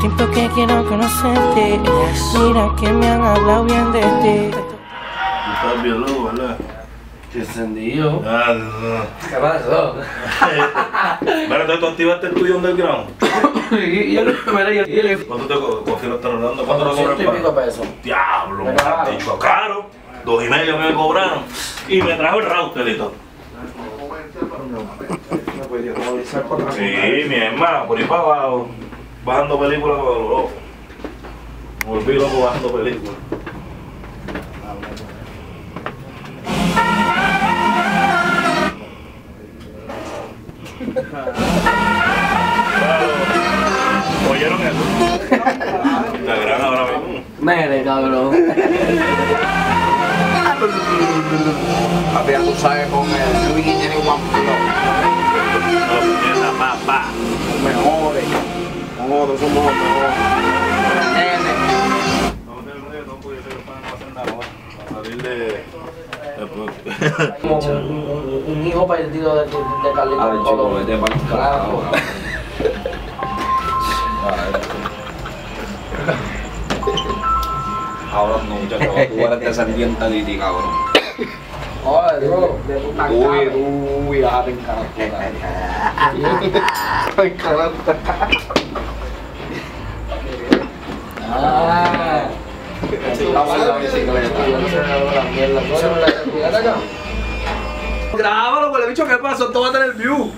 Tiempo que quiero conocerte. Mira que me han hablado bien de ti. Estás bien loco, ¿verdad? Ah, no. ¿Qué pasó? Mira, tú activaste el tuyo underground. y yo ¿Cuánto te co- confío estar hablando? ¿Cuánto lo cobran? ciento y pico para? pesos. Diablo, me has caro. dicho caro. Dos y medio me cobraron. Y me trajo el router y todo. Sí, mi hermano, por ahí para abajo. Bajando películas para los locos. Me volví loco bajando películas. ¿Oyeron eso? La gran ahora mismo. Mere, cabrón. Papi, ya tú sabes, con el Luigi tiene One Nosotros somos los mejores. Nene. salir de. Como un, un- un hijo perdido de, de, de Carlitos A ver, chico, Colón. vete para el carajo. Ahora no, muchacho, tú eres descendiente de Liti, cabrón. Oye, de puta caracol. Ah. La bicicleta. Grábalo, con el bicho, ¿qué pasó? Esto va a tener view.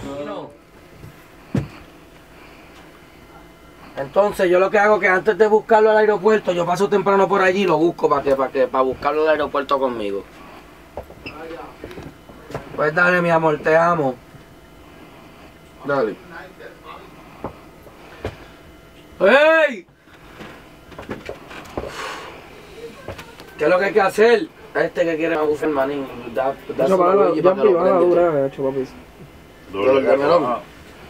Entonces yo lo que hago es que antes de buscarlo al aeropuerto, yo paso temprano por allí y lo busco para que, para que, para buscarlo al aeropuerto conmigo. Pues dale, mi amor, te amo. Dale. ¡Ey! ¿Qué es lo que hay que hacer? Este que quiere abusar el manín. Da, da Eso su para la, para que lo privada prenda. dura, de hecho, papi. Doble camelón.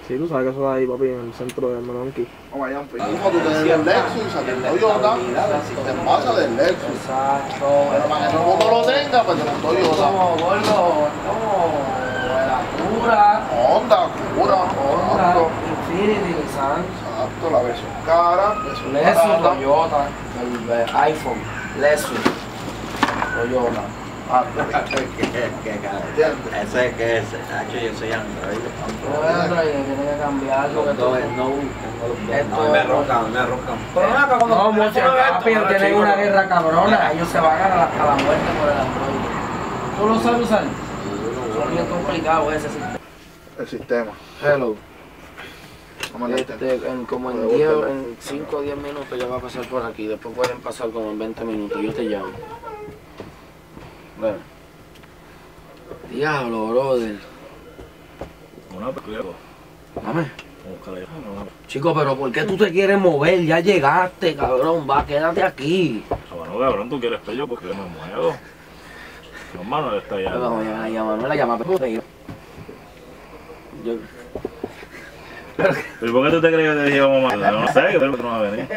Sí, tú sabes que eso da ahí, papi, en el centro del Melonqui. Como tú tienes el Lexus, a el Toyota, te pasa del Lexus. Exacto. Pero para que todo mundo lo tenga, pues tienes Toyota. Como gordo, como la cura, Honda, Cura, Honda. Infinity, Nissan, Exacto, la versión cara, versión Lexus. Toyota, el eh, iPhone, Lexus, Toyota. Ah, Ese es que es, Nacho, yo soy Android. Android, tiene que cambiarlo. que No, no, no, me roncan, me roncan. Pero no, acá cuando no, muchos papi, tienen una guerra cabrona, ellos se van a la, a la muerte por el Android. ¿Tú lo sabes usar? Son bien complicados ese sistema. el sistema. Hello. Este, en, como en 10, en 5 o 10 minutos ya va a pasar por aquí. Después pueden pasar como en 20 minutos. Yo te llamo. Bueno. Diablo, brother. Una película. Dame. Chico, pero ¿por qué tú te quieres mover? Ya llegaste, cabrón. Va, quédate aquí. Bueno, cabrón, tú quieres pello porque yo me muevo. No, Manuel está allá. Vamos a llamar, no la llama, pero yo. Yo. ¿Y por qué tú te crees que te dije vamos a matar? No sé, pero no va a venir.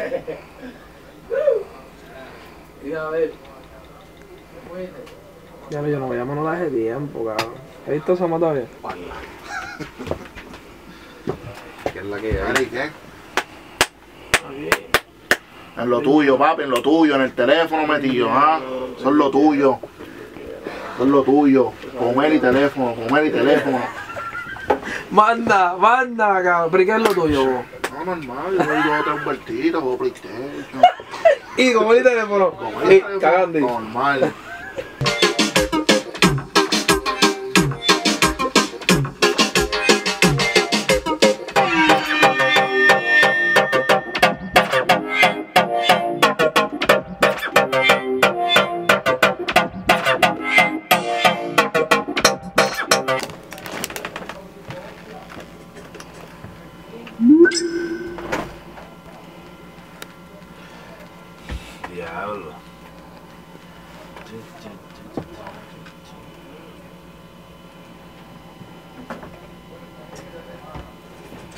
a ver. Ya lo yo no llamo, no la hace tiempo, cabrón. ¿Has visto esa todavía? ¿Qué es la que hay? ¿qué? En lo tuyo, papi, en lo tuyo, en el teléfono metido, ¿ah? Son lo tuyo. Son lo tuyo. Comer y teléfono, comer y teléfono. Manda, manda, cabrón. ¿Pero y qué es lo tuyo, vos? No, normal, yo doy dos o tres vueltitas, juego PlayStation. Y como el teléfono. Comer Y y teléfono. Normal.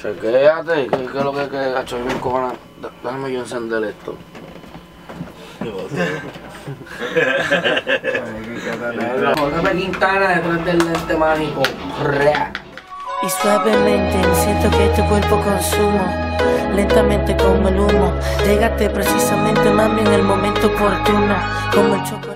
Chequéate, ¿qué, qué es lo que que gacho? Me encojona. Déjame yo encender esto. Jorge Quintana detrás del lente mágico. Y suavemente siento que tu cuerpo consumo Lentamente como el humo Llegaste precisamente mami en el momento oportuno Como el chocolate